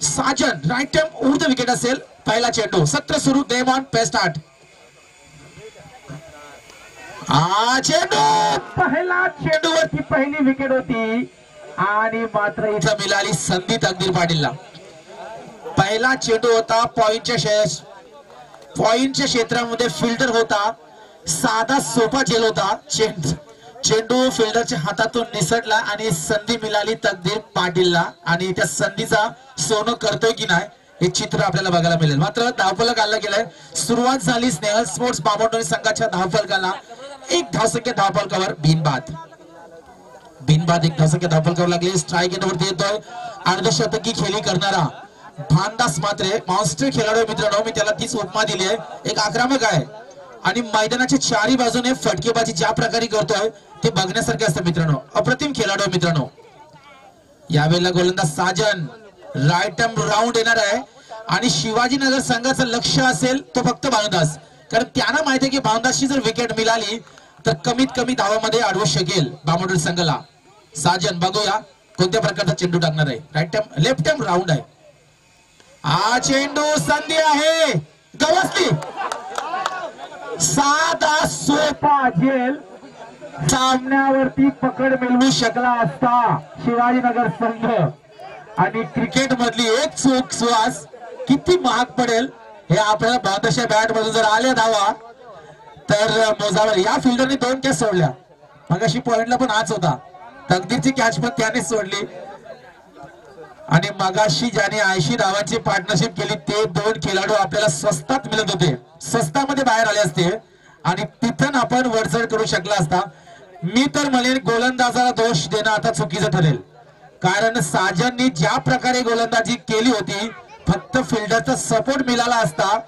Saajan right time ऊर्ध wicket असेल. पहिला चेंडू. सत्र सुरू. गेम ऑन पे स्टार्ट हा चेंडू! पहिला चेंडूवरची पहिली विकेट होती. आणि मात्र इथं मिळाली संधी तकदीर पाटीलला. पहिला चेंडू होता पॉइंटच्या शेष. पॉइंटच्या क्षेत्रामध्ये फिल्टर होता. साधा सोपा झेल होता. चेंडू. चेंडू फिल्डरच्या हातातून निसटला आणि संधी मिळाली तकदीर पाटीलला. आणि त्या संधीचा सोनं करतोय की नाही हे चित्र आपल्याला बघायला मिळेल. मात्र धावफलक आला गेलाय. सुरुवात झाली स्नेहल स्पोर्ट्स बाबोटोनी संघाच्या धावफलकाला एक धावसंख्या धावफलकावर बिनबाद. बिनबाद एक धावसंख्या धावफलकावर लागली. स्ट्राईक एंडवरती येतोय. अर्धशतकी खेळी करणारा भानदास मात्रे मास्टर खेळाडू मित्रांनो. मी त्याला तीच उपमा दिली आहे. एक आक्रमक आहे. आणि मैदानाच्या चारी बाजूने फटकेबाजी ज्या प्रकारे करतोय ते बघण्यासारखे असतं मित्रांनो. अप्रतिम खेळाडू मित्रांनो. यावेळेला गोलंदाज साजन राईट टर्म राऊंड येणार आहे. आणि शिवाजीनगर संघाचं लक्ष असेल तो फक्त भानुदास कारण त्यांना माहिती आहे की भानुदासची जर विकेट मिळाली तर कमीत कमी धावामध्ये अडवू शकेल बामोडल संघाला. साजन बघूया कोणत्या प्रकारचा चेंडू टाकणार आहे. Right time left time round आहे. हा चेंडू संधी आहे. गवसली साधा सोपा जेल सामन्यावरती पकड मिळवू शकला असता शिवाजीनगर संघ. आणि क्रिकेट मधली एक चूक सुवास किती महाग पडेल हे आपल्याला बादशा बॅट मधून जर आल्या धावा तर मोजावर या फिल्डरने दोन कॅच सोडल्या. मगाशी पॉइंटला पण हाच होता. तकदीरची कॅच पण त्यानेच सोडली. आणि मगाशी ज्याने ऐंशी धावांची पार्टनरशिप केली ते दोन खेळाडू आपल्याला स्वस्तात मिळत होते. स्वस्तामध्ये बाहेर आले असते. आणि तिथं आपण वरचढ करू शकला असता. मी तर म्हणेन गोलंदाजाला दोष देणं आता चुकीचं ठरेल. कारण साजननी ज्या प्रकारे गोलंदाजी केली होती फक्त फिल्डरचा सपोर्ट मिळाला असता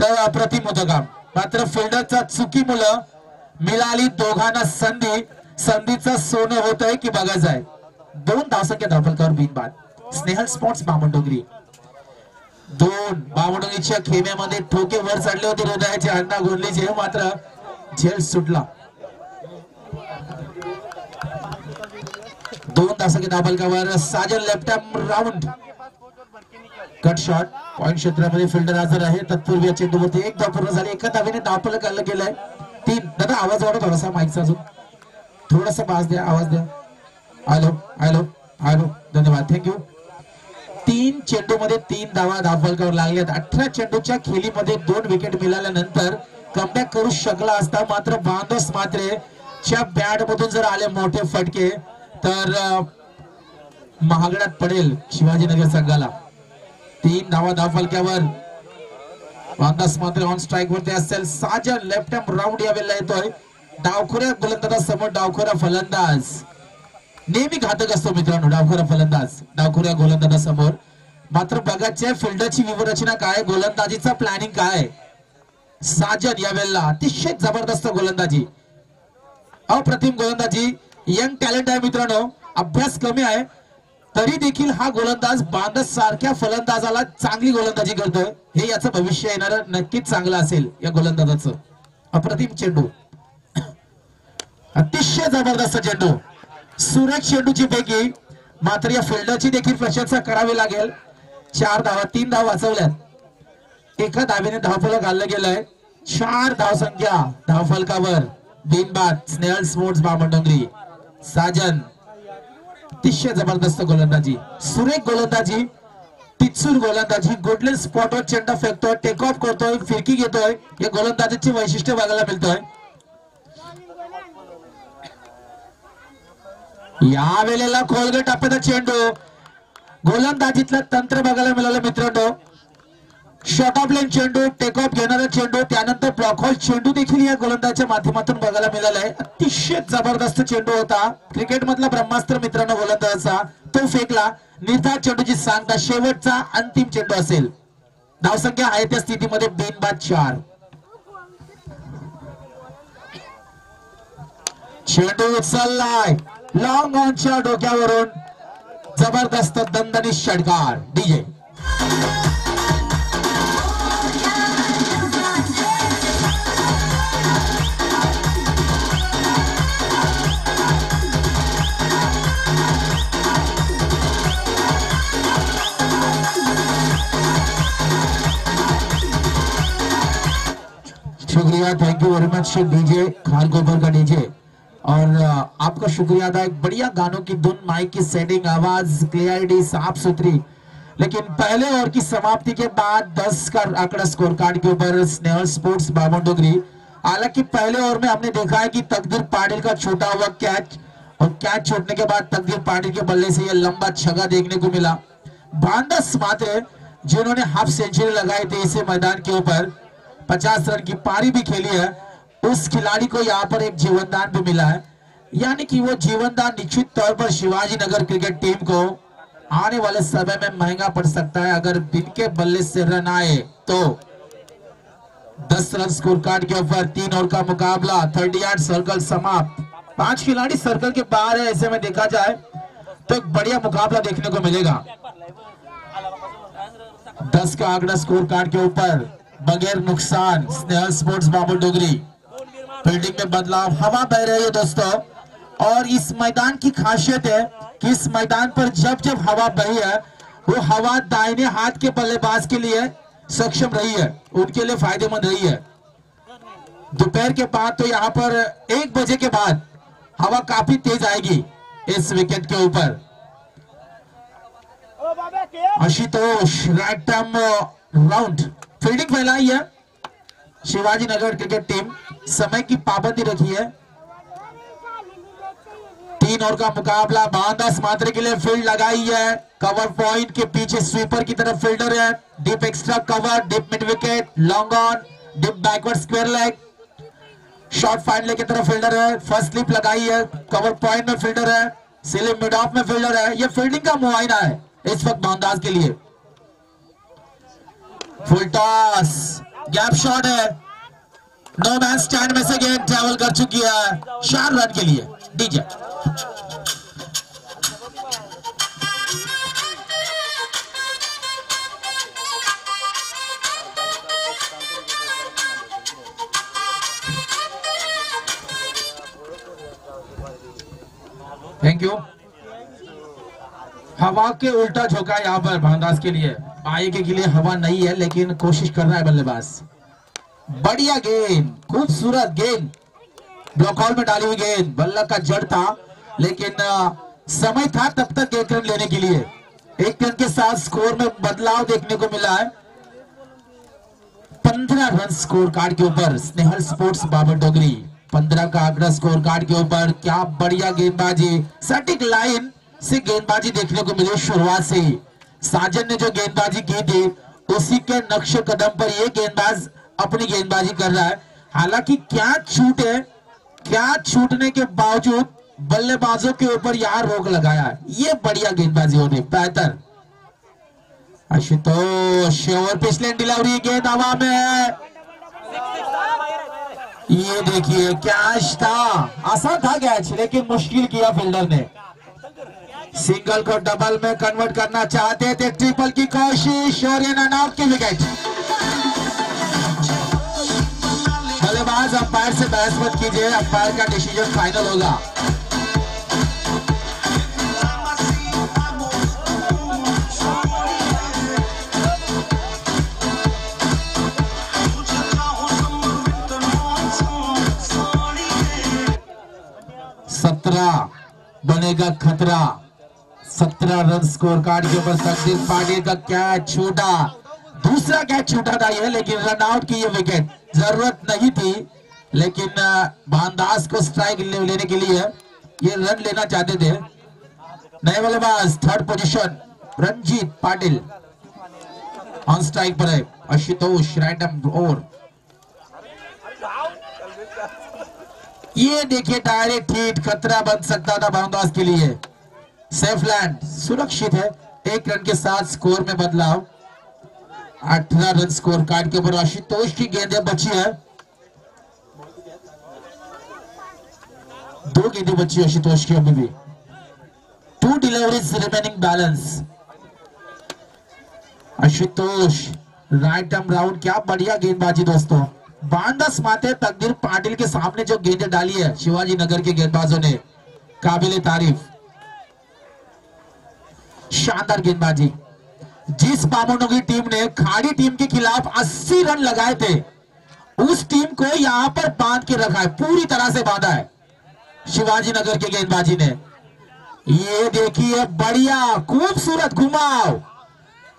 तर अप्रतिम होतं काम. मात्र फिल्डरचा चुकी मुलं मिळाली दोघांना संधी. संधीचं सोनं होतंय की बघायचं आहे. दोन धावसंख्या धावफलकावर बिनबाद. स्नेहल स्पॉट्स बामणडोंगरी दोन बामणडोंगरीच्या खेम्यामध्ये ठोके वर चढले होते हृदयाचे. अण्णा गोंडलीचे मात्र झेल सुटला. दोन धावसंख्या धावफलकावर Sajan laptop round. Cut shot point क्षेत्रामध्ये फिल्डर हजर आहे. तत्पूर्वी या चेंडूवरती एक धाव पूर्ण झाली. एका धावेने दापल आलं गेलंय. तीन दादा आवाज वाढव थोडासा माईकचा अजून. थोडासा पास द्या आवाज द्या. हॅलो हॅलो आलो धन्यवाद. थँक्यू तीन चेंडू मध्ये तीन धावा धाफलकावर लागल्यात अठरा चेंडूच्या खेळीमध्ये दोन विकेट मिळाल्यानंतर कमबॅक करू शकला असता मात्र बांधस मात्रे च्या बॅट मधून जर आले मोठे फटके तर महागड्यात पडेल शिवाजीनगर संघाला. तीन धावा धाफलक्यावर बांधस मात्रे ऑन स्ट्राईक वरती असेल. साजन लेफ्ट राऊंड राऊंड यावेळेला येतोय. डावखोऱ्या गोलंदाजा समोर डावखोरा फलंदाज. नेहमी घातक असतो मित्रांनो डावखोरा फलंदाज. डावखोऱ्या गोलंदाजा समोर. मात्र बघाच्या फिल्डरची विवरचना काय गोलंदाजीचा प्लॅनिंग काय? साजन यावेळेला अतिशय जबरदस्त गोलंदाजी. अप्रतिम गोलंदाजी. यंग टॅलेंट आहे मित्रांनो अभ्यास कमी आहे. तरी देखील हा गोलंदाज बांधस सारख्या फलंदाजाला चांगली गोलंदाजी करतोय. हे याचं भविष्य येणार नक्कीच चांगलं असेल या गोलंदाजाचं. अप्रतिम चेंडू. अतिशय जबरदस्त चेंडू. सुरेख शेंडूची पैकी मात्र या फिल्डरची देखील प्रशंसा करावी लागेल. चार धावा तीन धाव वाचवल्यात. एका धावेने धावफलक घाललं गेलंय. चार धावसंख्या धावफलकावर बिनबाद स्नेहल स्पोर्ट्स बामणडोंगरी. साजन. अतिशय जबरदस्त गोलंदाजी. सुरेख गोलंदाजी. तिचूर गोलंदाजी. गुडलेन स्पॉटवर चेंडा फेकतोय टेक ऑफ करतोय फिरकी घेतोय. या गोलंदाजीची वैशिष्ट्य बघायला मिळतोय. या वेळेला खोलगट टप्प्याचा चेंडू. गोलंदाजीतलं तंत्र बघायला मिळालं मित्रांनो. शॉर्ट ऑफ लेन चेंडू टेक ऑफ घेणारा चेंडू त्यानंतर ब्लॉक हॉल चेंडू देखील या गोलंदाजच्या माध्यमातून बघायला मिळाला आहे अतिशय जबरदस्त चेंडू होता. क्रिकेट मधला ब्रह्मास्त्र मित्रांनो गोलंदाजाचा. तो फेकला. निर्धार चेंडूची सांगता शेवटचा अंतिम चेंडू असेल. धावसंख्या आहे त्या स्थितीमध्ये बिनबाद चार. चेंडू उचललाय. लॉन्ग लॉंग ऑनच्या डोक्यावरून ज़बरदस्त दंदनी षटकार डीजे शुक्रिया thank you very much DJ Khan गोबर का डीजे और आपका शुक्रिया अदा। एक बढ़िया गानों की धुन, माइक की सेटिंग, आवाज़, क्लियरिटी, साफ़ सुथरी। लेकिन पहले ओवर की समाप्ति के बाद 10 का आंकड़ा स्कोर कार्ड के ऊपर स्नेहल स्पोर्ट्स बाबन डोगरी। हालाँकि पहले ओवर में हमने देखा है कि तकदीर पाटिल का छोटा हुआ कैच और कैच छोड़ने के बाद तकदीर पाटिल के बल्ले से यह लंबा छगा देखने को मिला। बांदस मात्र जिन्होंने हाफ़ सेंचुरी लगाई थी इसे मैदान के ऊपर, पचास रन की पारी भी खेली है उस खिलाड़ी को यहाँ पर एक जीवनदान भी मिला है। यानी कि वो जीवनदान निश्चित तौर पर शिवाजी नगर क्रिकेट टीम को आने वाले समय में महँगा पड़ सकता है। अगर इनके बल्ले से रन आए तो दस रन स्कोर कार्ड के ऊपर तीन ओवर का मुकाबला थर्टी आठ सर्कल समाप्त। पाँच खिलाड़ी सर्कल के बाहर है, ऐसे में देखा जाए तो एक बढ़िया मुकाबला देखने को मिलेगा। दस का आंकड़ा स्कोर कार्ड के ऊपर, बगैर नुकसान, स्नेहल स्पोर्ट्स बाबुल डोगरी। फील्डिंग में बदलाव हवा बह रही है दोस्तों। और इस मैदान की खासियत है कि इस मैदान पर जब जब हवा बही है, वो हवा दाहिने हाथ के बल्लेबाज के लिए सक्षम रही है, उनके लिए फ़ायदेमंद रही है। दोपहर के बाद तो यहाँ पर एक बजे के बाद हवा काफ़ी तेज आएगी इस विकेट के ऊपर। Ashutosh right arm round. Fielding फैलाई है शिवाजी नगर क्रिकेट टीम। समय की पाबंदी रखी है। तीन ओवर का मुकाबला बांदस मात्रे के लिए फ़ील्ड लगाई है। कवर पॉइंट के पीछे स्वीपर की तरफ़ फील्डर है। Deep extra cover, deep mid wicket long on deep backward square leg short final की तरफ़ फील्डर है। फ़र्स्ट स्लिप लगाई है। कवर पॉइंट में फील्डर है। सिलिप मिड ऑफ़ में फील्डर है। यह फील्डिंग का मुआयना है इस वक्त बांदाज के लिए। फुल टॉस गैप शॉट है। नो मैन स्टैंड में से गेंद ट्रैवल कर चुकी है चार रन के लिए। डीजे। थैंक यू हवा के उल्टा झोंका यहाँ पर भांदास के लिए। आगे के लिए हवा नहीं है, लेकिन कोशिश कर रहा है बल्लेबाज। बढ़िया गेंद, खूबसूरत गेंद। ब्लॉक हॉल में डाली हुई गेंद। बल्ला का जड़ था, लेकिन समय था तब तक एक रन लेने के लिए। एक रन के साथ स्कोर में बदलाव देखने को मिला है। पंद्रह रन स्कोर कार्ड के ऊपर स्नेहल स्पोर्ट्स बाबर डोगरी। पंद्रह का आंकड़ा स्कोर कार्ड के ऊपर, क्या बढ़िया गेंदबाजी। सटीक लाइन से गेंदबाजी देखने को मिली शुरुआत से ही। साजन ने जो गेंदबाजी की थी, उसी के नक्श कदम पर यह गेंदबाज अपनी गेंदबाजी कर रहा है। हालाँकि क्या छूट है, क्या छूटने के बावजूद बल्लेबाजों के ऊपर यहाँ रोक लगाया ये बढ़िया गेंदबाजी होने, बेहतर। आशुतोष, और पिछले डिलीवरी गेंद हवा में है। ये देखिए, कैच था। आसान था कैच, लेकिन मुश्किल किया फील्डर ने। सिंगल को डबल में कन्वर्ट करना चाहते थे, ट्रिपल की कोशिश, और ये नॉक की विकेट। बल्लेबाज अंपायर से बहस मत कीजिए, अंपायर का डिसीज़न फाइनल होगा। सत्रह बनेगा खतरा। सत्रह रन स्कोर कार्ड के ऊपर तकदीर पांडे का कैच छूटा। दूसरा कैच छूटा था यह लेकिन रन आउट की ये विकेट ज़रूरत नहीं थी, लेकिन बांदास को स्ट्राइक लेने के लिए ये रन लेना चाहते थे। नए बल्लेबाज third position Ranjit Patil. On strike पर है, आशुतोष रैंडम ओवर ये देखिए डायरेक्ट हिट खतरा बन सकता था बाउंदास के लिए। सेफ़ लैंड सुरक्षित है, एक रन के साथ स्कोर में बदलाव। अठारह रन स्कोर कार्ड के ऊपर आशुतोष की गेंदें बची है। दो गेंदें बची आशुतोष की अभी भी। Two deliveries remaining balance Ashutosh right arm round क्या बढ़िया गेंदबाजी दोस्तों। बांदस माते तकदीर पाटिल के सामने जो गेंदें डाली है, शिवाजी नगर के गेंदबाजों ने। काबिल तारीफ़। शानदार गेंदबाजी। जिस बामनों की टीम ने खाड़ी टीम के खिलाफ 80 रन लगाए थे, उस टीम को यहाँ पर बाँध के रखा है, पूरी तरह से बांधा है। शिवाजी नगर के गेंदबाजी ने। ये देखिए, बढ़िया, खूबसूरत घुमाव।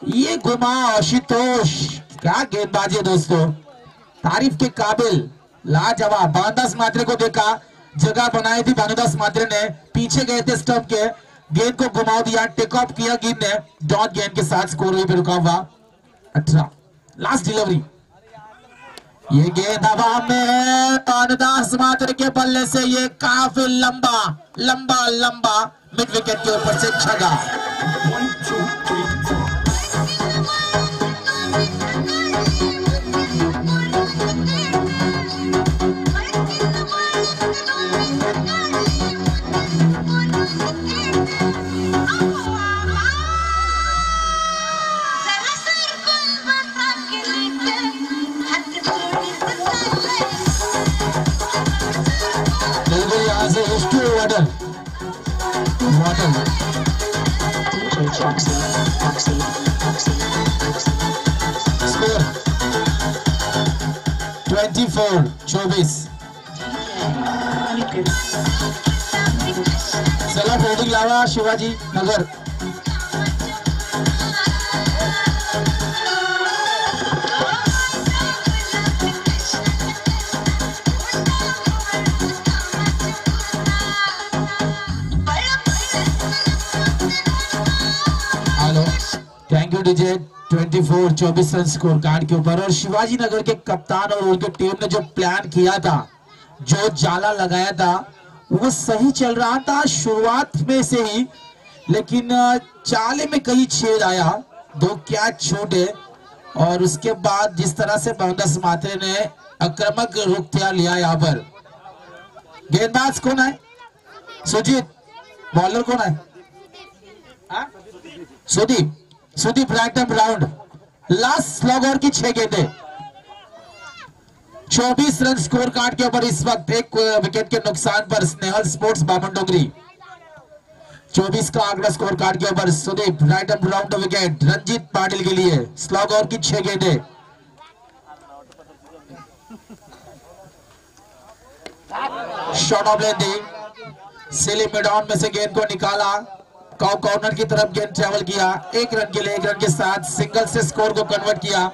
ये घुमाव, आशुतोष, क्या गेंदबाजी है दोस्तों। तारीफ़ के काबिल, लाजवाब। बांदास मात्रे को देखा, जगह बनाई थी बानुदास मात्रे ने। पीछे गए थे स्टंप के। गेंद को घुमा दिया, टेक ऑफ़ किया गेंद ने। डॉट गेंद के साथ स्कोर पे रुका हुआ अठारह। लास्ट डिलीवरी ये गेंद हवा में बानुदास मात्र के बल्ले से ये काफ़ी लंबा लंबा लंबा मिड विकेट के ऊपर से छगा। ट्वेंटी फोर चौबीस चला फोल्डिंग लावा Shivaji Nagar thank 24 24 run score card के ऊपर। और शिवाजी नगर के कप्तान और उनके टीम ने जो प्लान किया था, जो जाला लगाया था, वो सही चल रहा था शुरुआत में से ही, लेकिन चाले में कहीं छेद आया। दो कैच छूटे, और उसके बाद जिस तरह से बंदस मात्रे ने आक्रमक रुख किया लिया यहाँ पर। गेंदबाज कौन है? सुजीत। बॉलर कौन है? हाँ? Sudeep. Sudeep right end round. Last slog over की छह गेंदे। 24 रन स्कोर कार्ड के ऊपर इस वक्त एक विकेट के नुकसान पर स्नेहल स्पोर्ट्स बामन डोगरी 24 का आंकड़ा स्कोर कार्ड के ऊपर Sudeep right end round wicket. Ranjeet Patil के लिए स्लॉग ओवर की छह गेंदे। Short of length silly mid on में से गेंद को निकाला। कॉर्नर की तरफ़ गेंद ट्रेवल किया। एक रन के लिए, एक रन के साथ सिंगल से स्कोर को कन्वर्ट किया।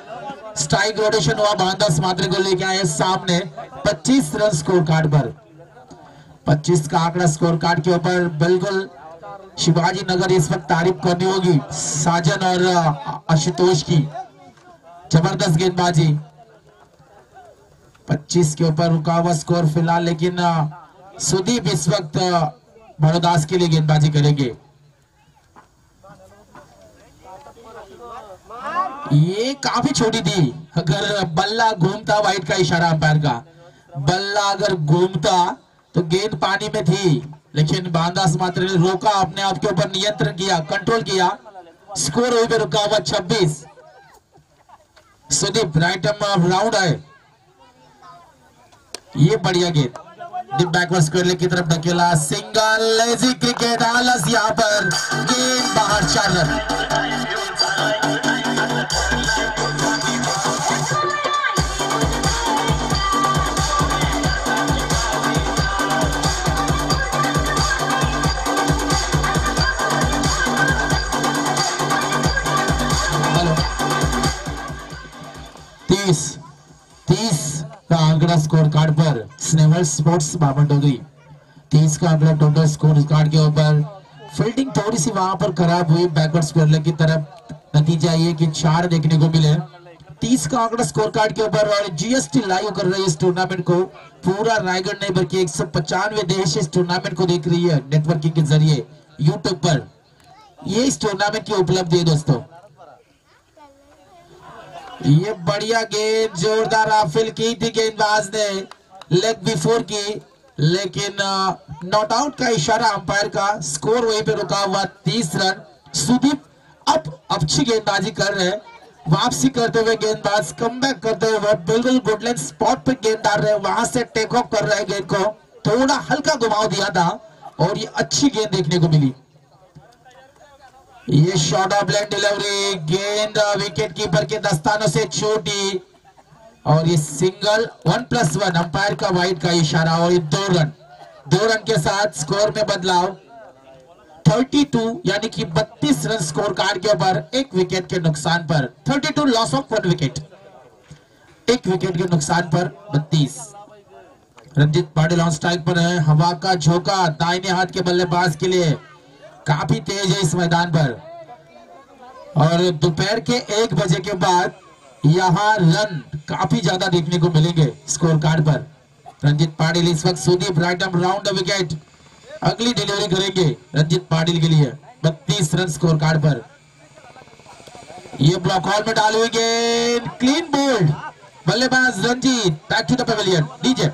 स्ट्राइक रोटेशन हुआ बांधस मात्रे को लेके आए सामने 25 रन स्कोर कार्ड पर। 25 का आंकड़ा स्कोर कार्ड के ऊपर बिल्कुल शिवाजी नगर इस वक्त तारीफ़ करनी होगी साजन और आशुतोष की। ज़बरदस्त गेंदबाजी। 25 के ऊपर रुका हुआ स्कोर फ़िलहाल, लेकिन सुदीप इस वक्त बड़ोदास के लिए गेंदबाजी करेंगे। ये काफ़ी छोटी थी। अगर बल्ला घूमता वाइट का इशारा अंपायर का। बल्ला अगर घूमता तो गेंद पानी में थी, लेकिन बांदास मात्र ने रोका, अपने आप के ऊपर नियंत्रण किया कंट्रोल किया। स्कोर वही पे रुका हुआ 26 सुदीप राइट राउंड है ये बढ़िया गेंद। बैकवर्ड स्क्वायर की तरफ़ ढकेला। सिंगल लेजी क्रिकेट आलस यहाँ पर। गेंद बाहर, चार रन। स्नेवल स्पोर्ट्स बाबन डोगरी। तीस का आंकड़ा टोटल स्कोर कार्ड के ऊपर। फील्डिंग थोड़ी सी वहाँ पर खराब हुई बैकवर्ड स्क्वायर की तरफ़। नतीजा ये कि चार देखने को मिले। तीस का आंकड़ा स्कोर कार्ड के ऊपर और जीएसटी लाइव कर रही है इस टूर्नामेंट को। पूरा रायगढ़ नहीं, बल्कि एक सौ पचानवे देश इस टूर्नामेंट को देख रही है नेटवर्किंग के ज़रिए यूट्यूब पर। ये इस टूर्नामेंट की उपलब्धि है दोस्तों। ये बढ़िया गेंद, जोरदार राफिल की थी गेंदबाज ने। लेग बिफोर की, लेकिन नॉट आउट का इशारा अंपायर का स्कोर वहीं पे रुका हुआ तीस रन। सुदीप अब अच्छी गेंदबाजी कर रहे हैं। वापसी करते हुए गेंदबाज कम करते हुए बिल्कुल गुडलैंड स्पॉट पे गेंद डाल रहे हैं। वहाँ से टेक ऑफ़ कर रहे हैं गेंद को। थोड़ा हल्का घुमाव दिया था और ये अच्छी गेंद देखने को मिली। ये शॉर्ट ऑफ़ लेग डिलीवरी गेंद, विकेट कीपर के दस्तानों से छोटी और ये single one plus one umpire का वाइड का इशारा और ये दो रन दो रन के साथ स्कोर में बदलाव. 32 यानी कि 32 रन स्कोर कार्ड के ऊपर एक विकेट के नुकसान पर. 32 लॉस ऑफ़ वन विकेट एक विकेट के नुकसान पर 32 रंजीत पाटिल ऑन स्ट्राइक पर है. हवा का झोंका, दाहिने हाथ के बल्लेबाज के लिए काफ़ी तेज है इस मैदान पर. और दोपहर के एक बजे के बाद यहाँ रन काफ़ी ज़्यादा देखने को मिलेंगे स्कोर कार्ड पर। रंजित पाटिल इस वक्त Sudeep right arm round wicket. अगली डिलीवरी करेंगे रंजित पाटिल के लिए बत्तीस रन स्कोर कार्ड पर। ये ब्लॉक हॉल में डाले गेंद क्लीन बोल्ड बल्लेबाज Ranjit back to the pavilion DJ.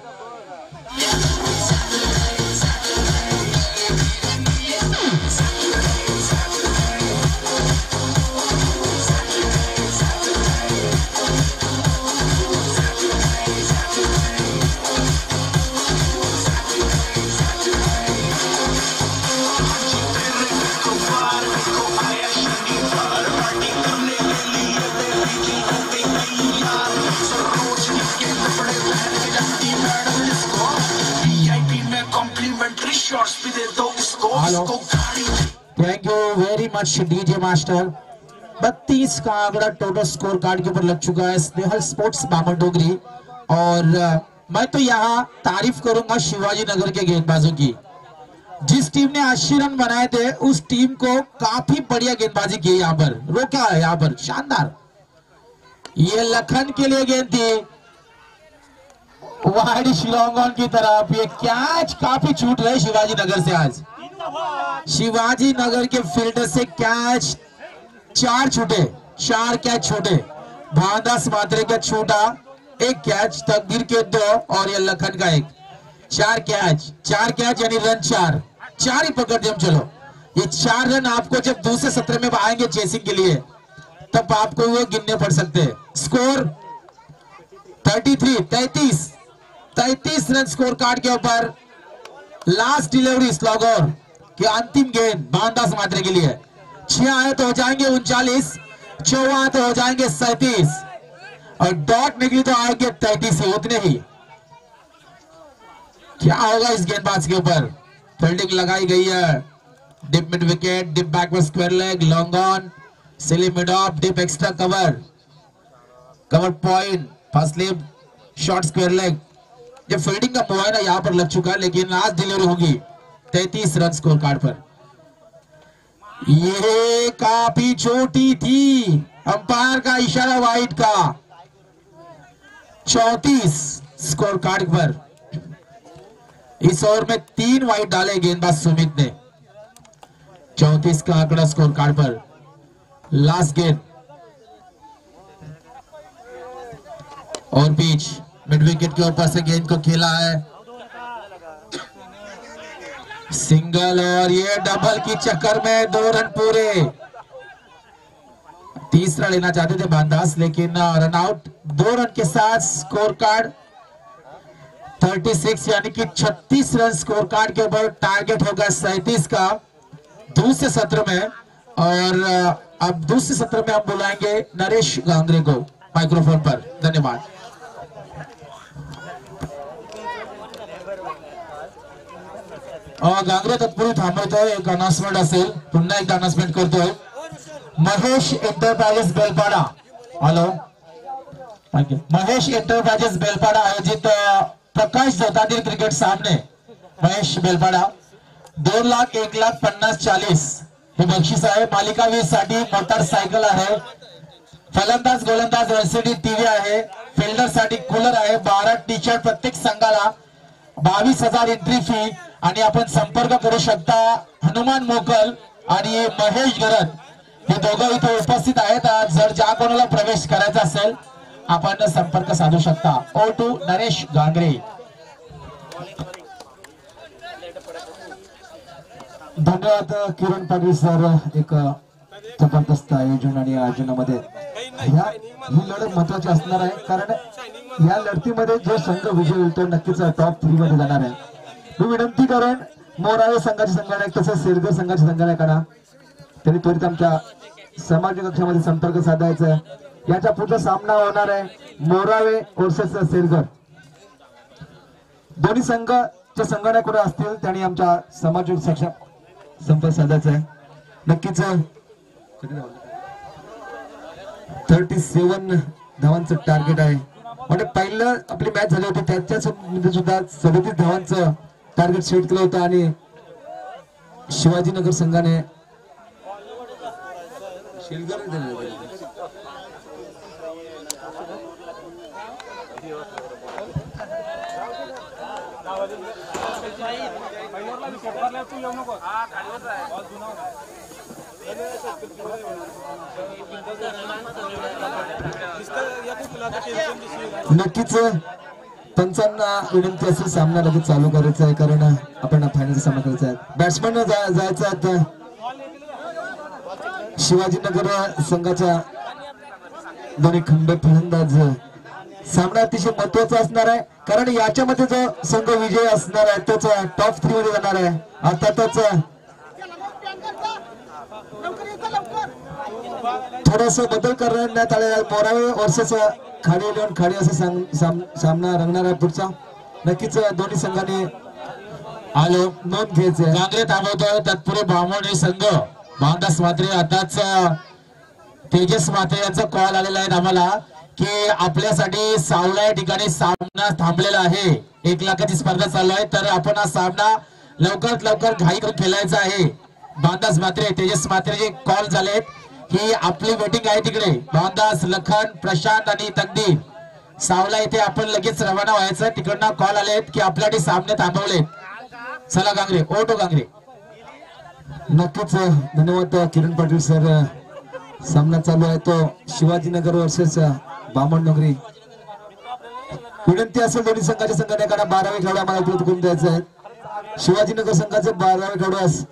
Much DJ master. बत्तीस का आंकड़ा टोटल स्कोर कार्ड के ऊपर लग चुका है स्नेहल स्पोर्ट्स बामन डोगरी। और मैं तो यहाँ तारीफ़ करूँगा शिवाजी नगर के गेंदबाजों की। जिस टीम ने 80 रन बनाए थे, उस टीम को काफ़ी बढ़िया गेंदबाजी की यहाँ पर। रोका है यहाँ पर? शानदार। ये लखन के लिए गेंद थी। वाइड शिलोंगन की तरफ़। ये कैच काफ़ी छूट रहे शिवाजी नगर से आज। शिवाजी नगर के फील्डर से कैच चार छूटे, चार कैच छूटे। भादास मात्रे का छूटा, एक कैच तकदीर के दो और ये लखन का एक। चार कैच चार कैच यानी रन चार। चार ही पकड़ हम, चलो। ये चार रन आपको जब दूसरे सत्र में आएँगे चेसिंग के लिए, तब आपको वो गिनने पड़ सकते हैं। स्कोर 33 33 33 रन स्कोर कार्ड के ऊपर। लास्ट डिलीवरी स्लॉगर के अंतिम गेंद बांदास मात्रे के लिए। छह आए तो हो जाएँगे उनचालीस, चौवा आए तो हो जाएँगे सैतीस। और डॉट निकली तो आएँगे तैतीस ही उतने ही। क्या होगा इस गेंदबाज के ऊपर? फील्डिंग लगाई गई है। Deep mid wicket deep backward square leg long on silly mid off deep extra cover cover point first slip short square leg ये फील्डिंग का मुआयना यहाँ पर लग चुका है, लेकिन लास्ट डिलीवरी होगी। तैतीस रन स्कोर कार्ड पर। यह काफ़ी छोटी थी। अंपायर का इशारा वाइट का। चौतीस स्कोर कार्ड पर। इस ओवर में तीन वाइट डाले गेंदबाज सुमित ने। चौतीस का आंकड़ा स्कोर कार्ड पर। लास्ट गेंद। और बीच मिड विकेट के ऊपर से गेंद को खेला है। सिंगल और ये डबल की चक्कर में दो रन पूरे। तीसरा लेना चाहते थे बांदास, लेकिन रन आउट दो रन के साथ स्कोर कार्ड 36 यानी कि 36 रन स्कोर कार्ड के ऊपर टारगेट होगा 37 का दूसरे सत्र में। और अब दूसरे सत्र में हम बुलाएँगे नरेश गांगरे को माइक्रोफोन पर। धन्यवाद। गांगरे तत्पूर्वी थांबवतोय एक अनाउन्समेंट असेल. पुन्हा एक अनाउन्समेंट करतोय. Mahesh enterprises Belpada. Hello Mahesh enterprises Belpada आयोजित प्रकाश जोतातील क्रिकेट सामने. महेश बेलपाडा. दोन लाख एक लाख पन्नास चाळीस. हे बक्षीस आहे. मालिका वीजसाठी मोटारसायकल आहे. फलंदाज गोलंदाज एलसीडी टीव्ही आहे. फिल्डरसाठी कूलर आहे. बारा टी शर्ट प्रत्येक संघाला बावीस हजार एंट्री फी आणि आपण संपर्क करू शकता हनुमान मोकल आणि महेश गरत हे दोघं इथे उपस्थित आहेत. आज जर ज्या कोणाला प्रवेश करायचा असेल आपण संपर्क साधू शकता. O two Naresh Gangre. धन्यवाद किरण पाटील सर एक जबरदस्त आयोजन आणि आयोजनामध्ये. ह्या ही लढत महत्वाची असणार आहे. कारण या लढतीमध्ये जो संघ विजय होईल तो नक्कीच टॉप थ्री मध्ये जाणार आहे. मी विनंती करेन मोराळे संघाचे संघालय तसेच शेरगर संघाचे संघालय करा. त्यांनी त्वरित आमच्या समाज कक्षामध्ये संपर्क साधायचा आहे. याच्या पुढचा सामना होणार आहे मोरावे वर्सेस सेलगर दोन्ही संघाचे संगणक कुठे असतील त्यांनी आमच्या समाज सक्षम संपर्क साधायचा आहे. नक्कीच थर्टी सेवन धावांचं टार्गेट आहे. म्हणजे पहिलं आपली मॅच झाली होती त्याच्या सुद्धा सदतीस धावांचं टार्गेट सेट केलं होतं आणि शिवाजीनगर संघाने नक्कीच पंचांना विनंती असेल सामना लगेच चालू करायचा आहे कारण आपण फायनल सामना करायचा आहे. बॅट्समॅन जायचं आता. शिवाजीनगर संघाच्या दोन्ही खंबे फलंदाज सामना अतिशय महत्त्वाचा असणार आहे कारण याच्यामध्ये जो संघ विजय असणार आहे तोच टॉप थ्री मध्ये जाणार आहे. अर्थातच थोडासा बदल करण्यात आलेला आहे. वर्षाचा खाडी दोन खाडी असं साम साम- सामना रंगणार आहे पुढचा. नक्कीच दोन्ही संघाने आलो नोंद घ्यायचे आहे. चांगले थांबवतोय तत्पुरे बामणी संघ. भामदास मात्रे आताच तेजस मात्रे यांचा कॉल आलेला आहे आम्हाला की आपल्यासाठी सावला या ठिकाणी सामना थांबलेला आहे. एक लाखाची स्पर्धा चालू आहे तर आपण हा सामना लवकरात लवकर घाई करून खेळायचा आहे. भामदास मात्रे तेजस मात्रे जे कॉल झालेत. ही आपली वेटिंग आहे तिकडे. मोहनदास लखन प्रशांत आणि तकदीर सावला इथे आपण लगेच रवाना व्हायचं. तिकडनं कॉल आलेत की आपल्यासाठी सामने थांबवलेत चला गांगरे ओटो गांगरे नक्कीच धन्यवाद किरण पाटील सर सामना चालू आहे तो. शिवाजीनगर वर्सेस बामण नगरी. विनंती असेल दोन्ही संघाच्या संघाने संघटनेकडे बारावी खेळाडू आम्हाला उपलब्ध करून द्यायचे आहे शिवाजीनगर संघाचे बारावे खेळाडू अस-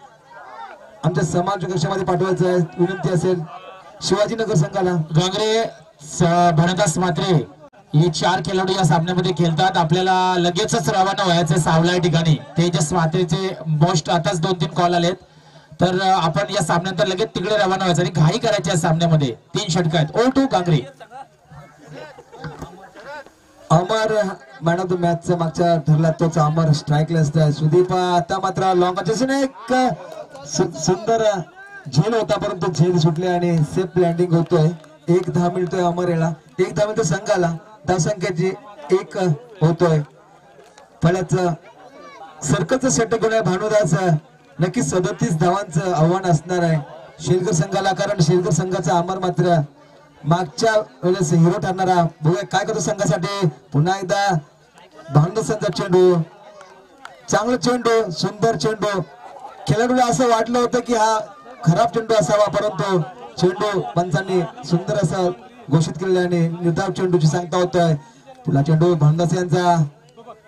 आमच्या समाज कक्षामध्ये पाठवायचं आहे विनंती असेल. शिवाजीनगर संघाला. गांगरे भरदास मात्रे हे चार खेळाडू या सामन्यामध्ये खेळतात. आपल्याला लगेचच रवाना व्हायचं सावला या ठिकाणी. तेजस मात्रेचे मोस्ट आताच दोन तीन कॉल आलेत. तर आपण या सामन्यानंतर लगेच तिकडे रवाना व्हायचं आणि घाई करायची या सामन्यामध्ये. तीन षटक आहेत. O two Gangre. Amar man of the match मागच्या ठरला तोच अमर. स्ट्राईकला सुदीप. आता मात्र लॉंग एक सुंदर झेल होता परंतु झेल सुटले आणि सेफ लँडिंग होतोय. एक दहा मिळतोय अमर याला एक दहा मिळतोय संघाला. धावसंख्येची एक होतोय. फळ्याच सर्कलचं षटक होणार भानुदास नक्कीच सदतीस धावांचं आव्हान असणार आहे. शेलकर संघाला कारण शेलकर संघाचा अमर मात्र मागच्या वेळेस हिरो ठरणारा. बघूया काय करतो संघासाठी? पुन्हा एकदा भानुदासांचा चेंडू. चांगला चेंडू सुंदर चेंडू. खेळाडूला असं वाटलं होतं की हा खराब चेंडू असावा परंतु चेंडू पंचांनी सुंदर असा घोषित केलेला आणि निर्धाव चेंडूची सांगता होतोय पुन्हा चेंडू भानुदास यांचा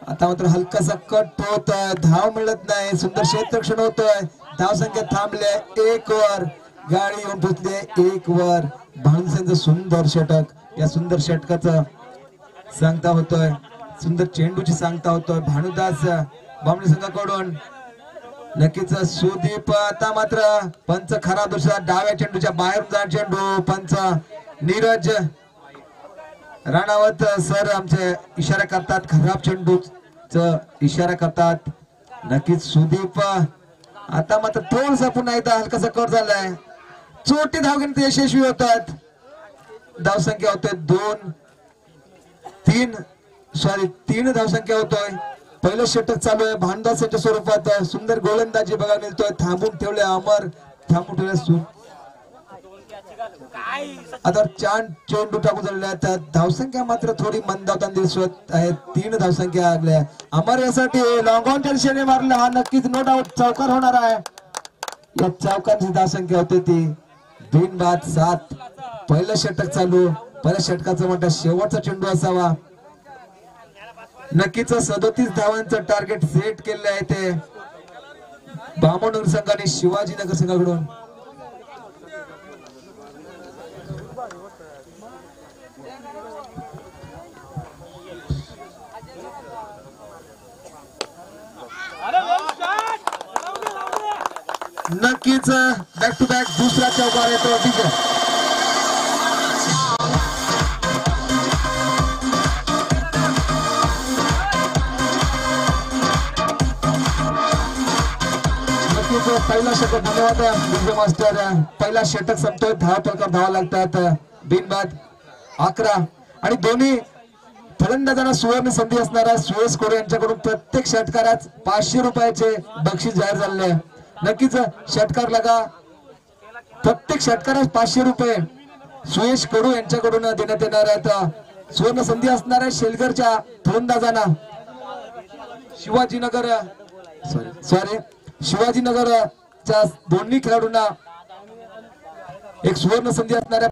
आता मात्र हलकासा कट होत धाव मिळत नाही. सुंदर क्षेत्रक्षण होतोय धाव संख्या थांबले एक वर. गाडी येऊन पोचली एक वर. भानुदास यांचं सुंदर षटक. या सुंदर षटकाचं सांगता होतोय सुंदर चेंडूची सांगता होतोय भानुदास बामणी संघाकडून नक्कीच सुदीप आता मात्र पंच खरा दुसरा डाव्या चेंडूच्या बाहेर जा चेंडू पंच नीरज. राणावत सर आमचे इशारा करतात खराब चेंडू इशारा करतात. नक्कीच सुदीप आता मात्र थोडसा पुन्हा एकदा हलकासा कट झालाय. चोटी धाव घेण्यात यशस्वी होतात. धावसंख्या होते दोन तीन सॉरी तीन धावसंख्या होतोय. पहिलं षटक चालू आहे. भांडासाच्या स्वरूपात सुंदर गोलंदाजी बघा मिळतोय थांबून ठेवले अमर. थांबून ठेवले आता चार चेंडू टाकून झालेले आहेत. धावसंख्या मात्र थोडी मंदावताना दिसत आहे तीन धावसंख्या लागल्या अमर यासाठी लॉंग ऑन दिशेने मारला. हा नक्कीच नो डाऊट चौकार होणार आहे. या चौकांची धावसंख्या होते ती. बिन बाद सात. पहिलं षटक चालू. पहिल्या षटकाचं म्हणतात शेवटचा चेंडू असावा. नक्कीच सदोतीस धावांचं टार्गेट सेट केलेलं आहे ते. बामणूर संघाने शिवाजीनगर संघाकडून. नक्कीच बॅक टू बॅक दुसरा चौकार येतो विजय पहिला षटक धन्यवाद. विजय मास्टर पहिला षटक संपतोय. दहा फलकार धावा लागतात. बिनबाद अकरा. आणि दोन्ही फलंदाजांना सुवर्ण संधी असणारा सुयश कोरे यांच्याकडून प्रत्येक षटकारात पाचशे रुपयाचे बक्षीस जाहीर झालेले आहे. नक्कीच षटकार लगा. प्रत्येक षटकारात पाचशे रुपये सुयश कडू यांच्याकडून देण्यात येणार आहेत. सुवर्ण संधी असणाऱ्या शेलगरच्या फलंदाजांना. शिवाजीनगर सॉरी सॉरी शिवाजीनगरच्या दोन्ही खेळाडूंना एक सुवर्ण संधी असणाऱ्या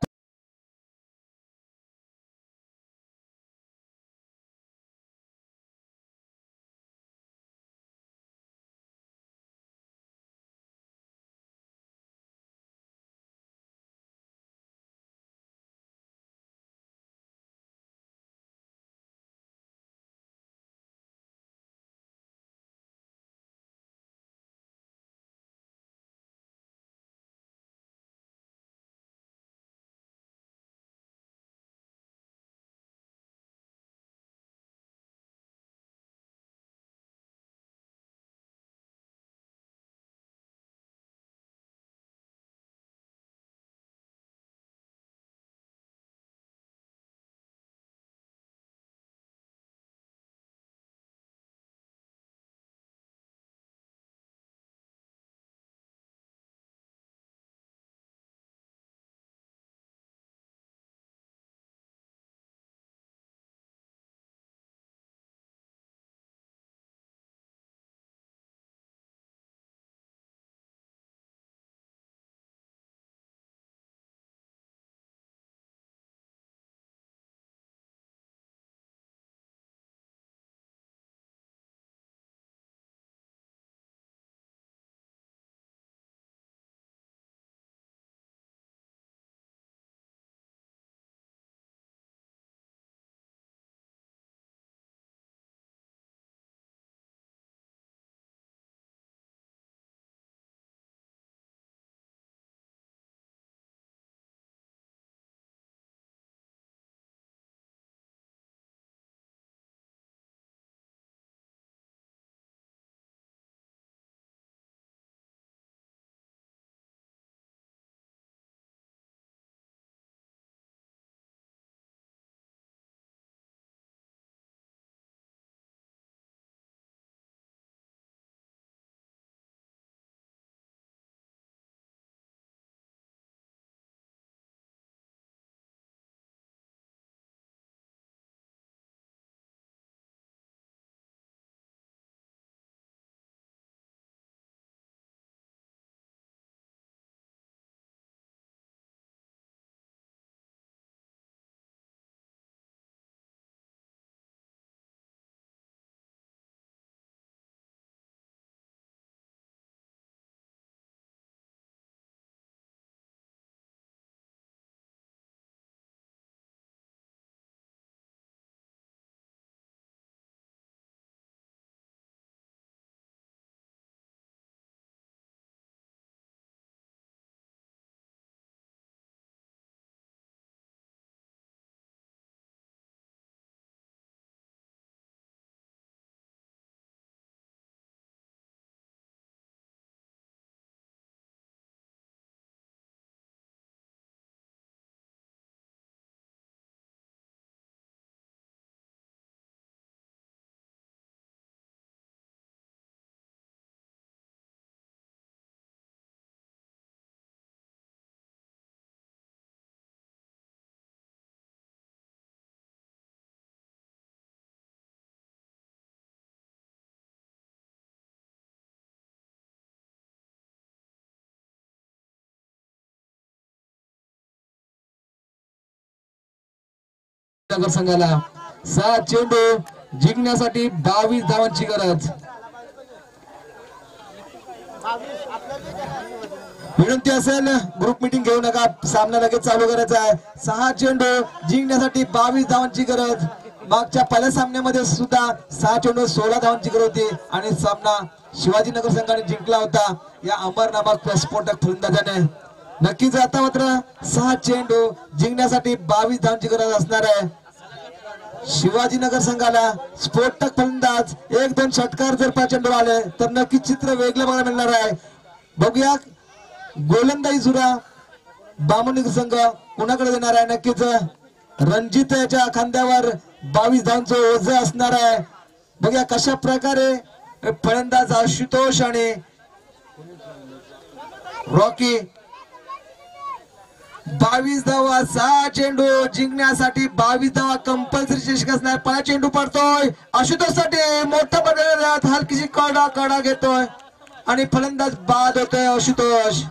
नगर संघाला सात चेंडू जिंकण्यासाठी बावीस धावांची गरज. विनंती असेल ग्रुप मीटिंग घेऊ नका. सामना लगेच चालू करायचा आहे. सहा चेंडू जिंकण्यासाठी बावीस धावांची गरज. मागच्या पहिल्या सामन्यामध्ये सुद्धा सहा चेंडू सोळा धावांची गरज होती आणि सामना शिवाजीनगर संघाने जिंकला होता. या अमरनामक स्फोटक फलंदाजाने. नक्कीच आता मात्र सहा चेंडू जिंकण्यासाठी बावीस धावांची गरज असणार आहे. शिवाजीनगर संघाला स्फोटक फलंदाज एक दोन षटकार जर पाच चेंडू आले तर नक्कीच चित्र वेगळं बघायला मिळणार आहे. बघूया गोलंदाजी सुद्धा बामणगर संघ कुणाकडे देणार आहे? नक्कीच रणजित याच्या खांद्यावर बावीस धावांचं ओझ असणार आहे. बघूया कशा प्रकारे फलंदाज आशुतोष आणि रॉकी बावीस धावा सहा चेंडू. जिंकण्यासाठी बावीस धावा कंपल्सरी शीर्षक असणार. पाच चेंडू पडतोय. आशुतोषसाठी मोठ्या मोठा पडत हलकीशी कडा कडा घेतोय. आणि फलंदाज बाद होतोय आशुतोष.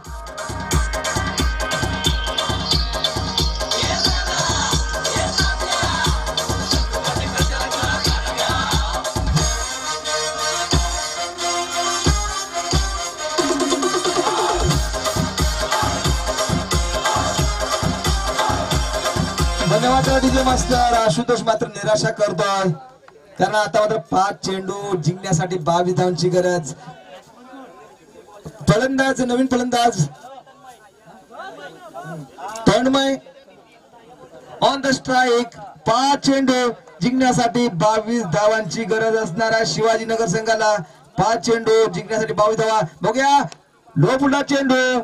मात्र डीजे मास्टर आशुतोष मात्र निराशा करतोय. त्यांना आता मात्र पाच चेंडू जिंकण्यासाठी बावीस धावांची गरज. फलंदाज नवीन फलंदाज. तोंडमय ऑन द स्ट्राईक पाच चेंडू जिंकण्यासाठी बावीस धावांची गरज असणाऱ्या शिवाजीनगर संघाला. पाच चेंडू जिंकण्यासाठी बावीस धावा. बघूया लो चेंडू.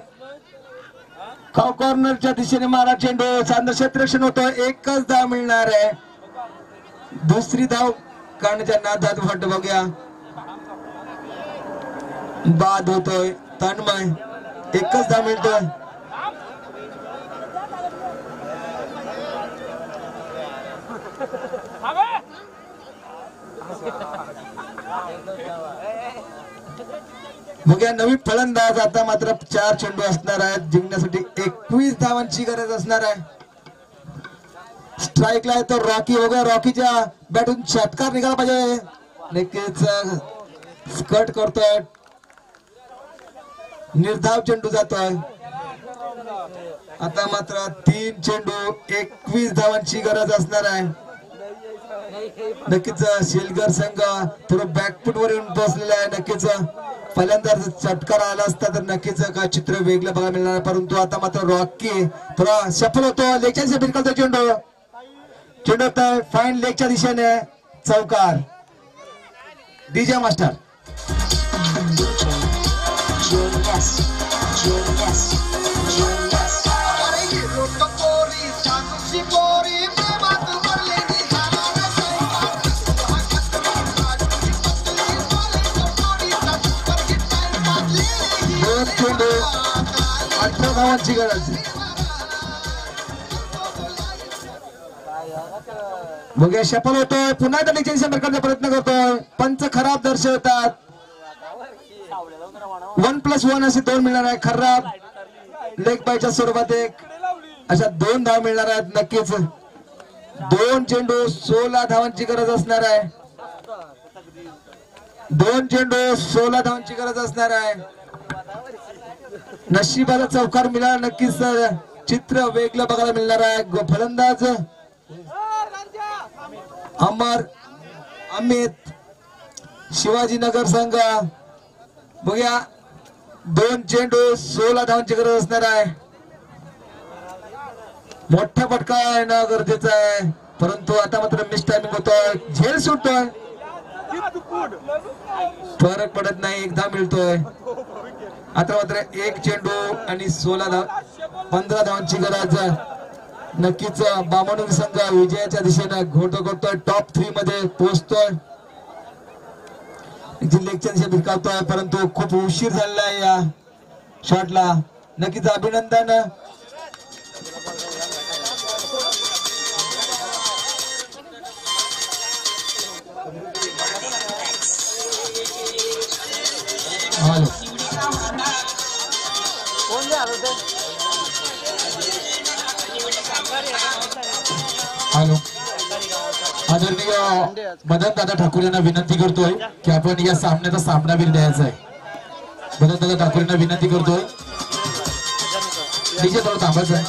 खाव कॉर्नरच्या दिशेने मारा चेंडू. चांद क्षेत्रक्षण होतं एकच धाव मिळणार आहे. दुसरी धाव काढण्याच्या नादात फट बघूया. बाद होतोय. तन्मय. एकच धाव मिळतोय. बघूया नवीन फलंदाज आता मात्र चार चेंडू असणार आहेत. जिंकण्यासाठी एकवीस धावांची गरज असणार आहे. स्ट्राईकला आहे तर रॉकी वगैरे रॉकीच्या बॅटून षटकार निघाला पाहिजे. नक्कीच स्कट करतोय. निर्धाव चेंडू जातोय. आता मात्र तीन चेंडू एकवीस धावांची गरज असणार आहे. नक्कीच शेलगर संघ थोडं बॅकफुट वर येऊन बसलेला आहे नक्कीच. पहिल्यांदा जर चटकार आला असता तर नक्कीच काय चित्र वेगळं बघायला मिळणार परंतु आता मात्र रॉकी थोडा सफल होतो. लेगच्या दिशेने करतो चेंडू. चेंडू तर फाईन लेगच्या दिशेने. चौकार. डीजे मास्टर अठरा धावांची गरज. मग शपल होतोय. पुन्हा एकदा लेगच्या सेंटर करण्याचा प्रयत्न करतोय. पंच खराब दर्शवतात. वन प्लस वन असे दोन मिळणार आहे. खराब. लेग बायच्या स्वरूपात एक. अशा दोन धाव मिळणार आहेत. नक्कीच. दोन चेंडू सोळा धावांची गरज असणार आहे. दोन चेंडू सोळा धावांची गरज असणार आहे. नशिबाला चौकार मिळाला. नक्कीच चित्र वेगळं बघायला मिळणार आहे. फलंदाज. अमर अमित शिवाजीनगर संघ. बघूया दोन चेंडू सोळा धावांची गरज असणार आहे. मोठा फटका येणं गरजेचं आहे. परंतु आता मात्र मिस टायमिंग होतोय. झेल सुटतोय. फरक पडत नाही. एकदा मिळतोय. आता मात्र एक चेंडू आणि सोळा धाव पंधरा धावांची गरज नक्कीच बामणूर संघ विजयाच्या दिशेनं घोट करतोय टॉप थ्री मध्ये पोहोचतोय. जिल्ह्याच्या दिशेने भिरकावतोय परंतु खूप उशीर झालेला आहे या शॉटला नक्कीच अभिनंदन हॅलो. आदरणीय मदन दादा ठाकूर यांना विनंती करतोय की आपण या सामन्याचा सामनावीर द्यायचा आहे. मदन दादा ठाकूर यांना विनंती करतोय. ठीक थोडं थांबायचं आहे.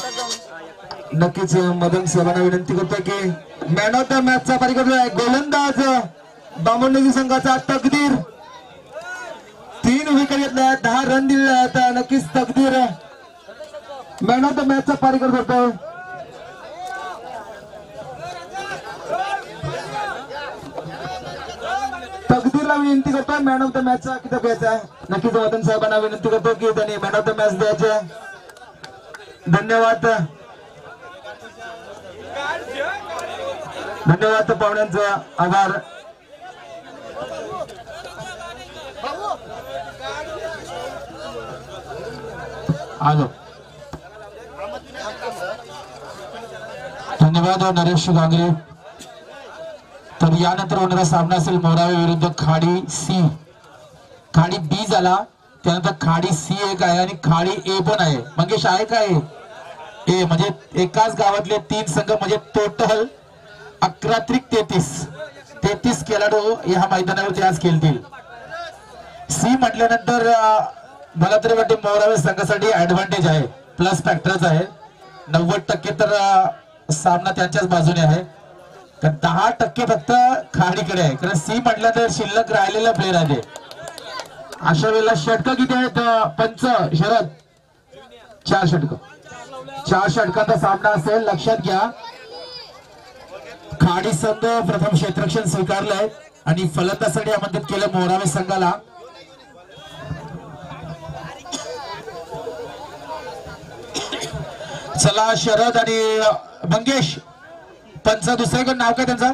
नक्कीच मदन साहेबांना विनंती करतोय की मॅन ऑफ द मॅच चा करतोय गोलंदाज बामणनगी संघाचा तकदीर. तीन विकेट घेतल्या दहा रन दिले आहेत. नक्कीच तकदीर मॅन ऑफ द मॅचचा पारी करतोय तकदीरला विनंती करतो मॅन ऑफ द मॅचचा किताब घ्यायचा आहे नक्कीच वतन साहेबांना विनंती करतो की त्यांनी मॅन ऑफ द मॅच द्यायचे धन्यवाद। धन्यवाद पाहुण्यांचा आभार। आलो। धन्यवाद नरेश गांगरे तर यानंतर होणारा सामना असेल मोरावे विरुद्ध खाडी सी खाडी बी झाला. त्यानंतर खाडी सी एक आहे आणि खाडी ए पण आहे. मंगेश आहे काय ए म्हणजे एकाच गावातले तीन संघ म्हणजे टोटल अकरा त्रिक तेहतीस. तेहतीस खेळाडू या मैदानावरती आज खेळतील. सी म्हटल्यानंतर मला तरी वाटते मोरावे संघासाठी ऍडव्हान्टेज आहे. प्लस फॅक्टरच आहे. नव्वद टक्के तर सामना त्यांच्याच बाजूने आहे. तर दहा टक्के फक्त खाडीकडे आहे. कारण सी म्हटल्यानंतर शिल्लक राहिलेला प्लेअर आहे अशा वेळेला षटक किती आहेत पंच शरद? चार षटक. चार षटकांचा सामना असेल लक्षात घ्या. खाडी संघ प्रथम क्षेत्रक्षण स्वीकारलंय आणि फलंदासाठी आमंत्रित केलं मोरावे संघाला. चला शरद आणि मंगेश पंच दुसऱ्याकडे नाव काय त्यांचा?